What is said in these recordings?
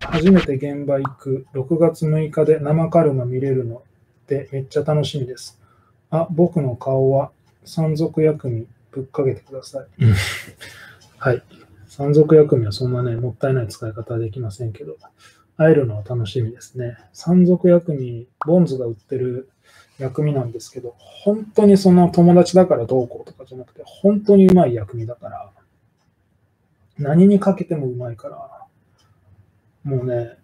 初めて現場行く6月6日で生カルマ見れるのでめっちゃ楽しみです。あ、僕の顔は山賊薬味ぶっかけてください。はい。山賊薬味はそんなね、もったいない使い方はできませんけど、会えるのは楽しみですね。山賊薬味、ボンズが売ってる薬味なんですけど、本当にその友達だからどうこうとかじゃなくて、本当にうまい薬味だから、何にかけてもうまいから、もうね、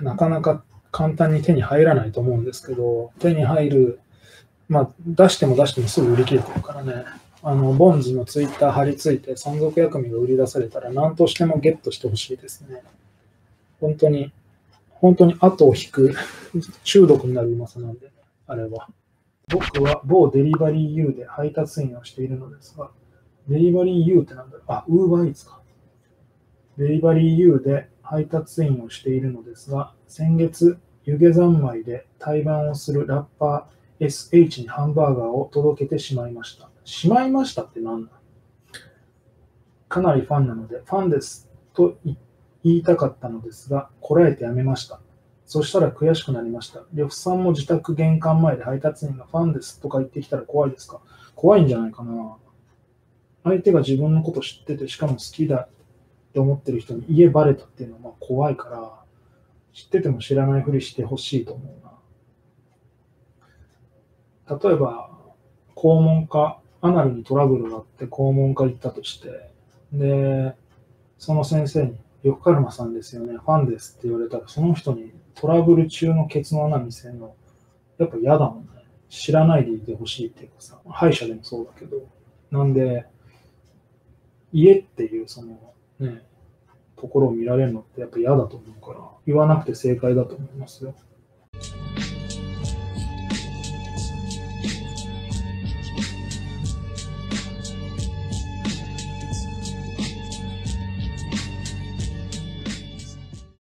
なかなか簡単に手に入らないと思うんですけど、手に入る、まあ、出しても出してもすぐ売り切れてるからね、あの、ボンズのツイッター貼り付いて、山賊薬味が売り出されたら、何としてもゲットしてほしいですね。本当に、本当に後を引く中毒になるうまさなんで、あれは。僕は某デリバリー U で配達員をしているのですが、デリバリー U ってなんだろう？あ、ウーバーイーツか。デリバリー U で配達員をしているのですが、先月、湯気三昧で対バンをするラッパー SH にハンバーガーを届けてしまいました。しまいましたって何だ？かなりファンなので、ファンですと言いたかったのですが、こらえてやめました。そしたら悔しくなりました。呂布さんも自宅玄関前で配達員がファンですとか言ってきたら怖いですか？怖いんじゃないかな。相手が自分のこと知ってて、しかも好きだって思ってる人に家バレたっていうのはまあ怖いから、知ってても知らないふりしてほしいと思うな。例えば、肛門科、アナルにトラブルがあって肛門科行ったとして、で、その先生に、よくカルマさんですよね、ファンですって言われたら、その人にトラブル中のケツの穴見せるの、やっぱ嫌だもんね。知らないでいてほしいっていうかさ、歯医者でもそうだけど、なんで、家っていうそのね、ところを見られるのってやっぱ嫌だと思うから、言わなくて正解だと思いますよ。